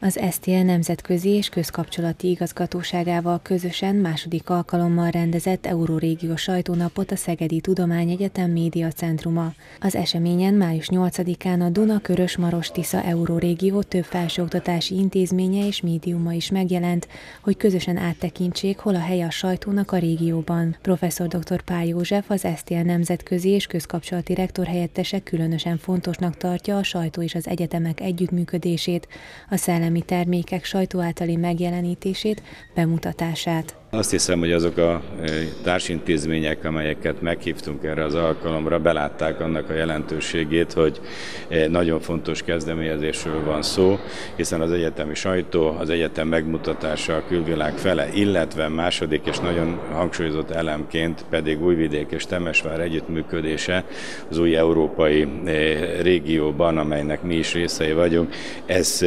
Az STL Nemzetközi és Közkapcsolati Igazgatóságával közösen második alkalommal rendezett Eurórégió sajtónapot a Szegedi Tudományegyetem Média Centruma. Az eseményen május 8-án a Duna Körös Maros Tisza Eurórégió több felsőoktatási intézménye és médiuma is megjelent, hogy közösen áttekintsék, hol a helye a sajtónak a régióban. Professzor dr. Pál József, az STL Nemzetközi és Közkapcsolati rektor helyettese különösen fontosnak tartja a sajtó és az egyetemek együttműködését, a szellem szellemi termékek sajtó általi megjelenítését, bemutatását. Azt hiszem, hogy azok a e, társintézmények, amelyeket meghívtunk erre az alkalomra, belátták annak a jelentőségét, hogy e, nagyon fontos kezdeményezésről van szó, hiszen az egyetemi sajtó, az egyetem megmutatása a külvilág fele, illetve második és nagyon hangsúlyozott elemként pedig Újvidék és Temesvár együttműködése az új európai e, régióban, amelynek mi is részei vagyunk, ez,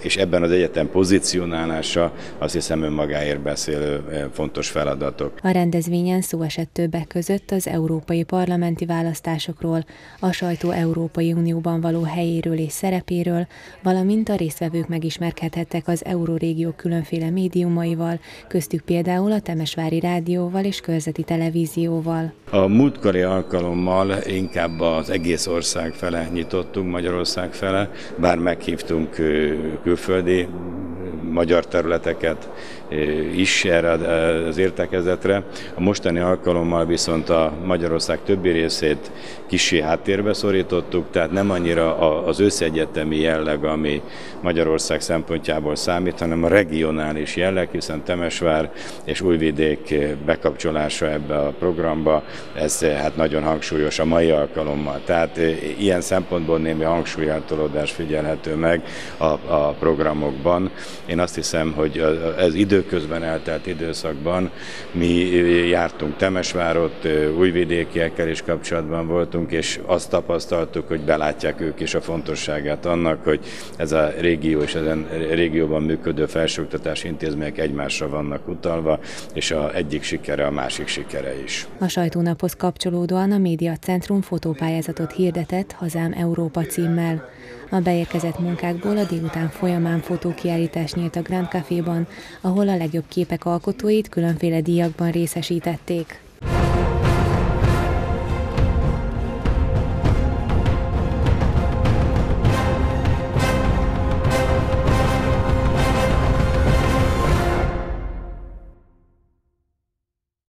és ebben az egyetem pozícionálása azt hiszem önmagáért beszélő fontos feladatok. A rendezvényen szó esett többek között az európai parlamenti választásokról, a sajtó Európai Unióban való helyéről és szerepéről, valamint a résztvevők megismerkedhettek az Eurórégió különféle médiumaival, köztük például a Temesvári Rádióval és Körzeti Televízióval. A múltkori alkalommal inkább az egész ország fele nyitottunk, Magyarország fele, bár meghívtunk külföldi magyar területeket is erre az értekezetre. A mostani alkalommal viszont a Magyarország többi részét kisé háttérbe szorítottuk, tehát nem annyira az összegyetemi jelleg, ami Magyarország szempontjából számít, hanem a regionális jelleg, hiszen Temesvár és Újvidék bekapcsolása ebbe a programba, ez hát nagyon hangsúlyos a mai alkalommal. Tehát ilyen szempontból némi hangsúlyeltolódás figyelhető meg a, a programokban. Én azt hiszem, hogy ez időközben eltelt időszakban mi jártunk Temesvárot, újvidékiekkel is kapcsolatban voltunk, és azt tapasztaltuk, hogy belátják ők is a fontosságát annak, hogy ez a régió és ezen régióban működő felsőoktatási intézmények egymásra vannak utalva, és a egyik sikere a másik sikere is. A sajtónaphoz kapcsolódóan a Média Centrum fotópályázatot hirdetett Hazám Európa címmel. A beérkezett munkákból a délután folyamán fotókiállítás nyílt a Grand Caféban, ahol a legjobb képek alkotóit különféle díjakban részesítették.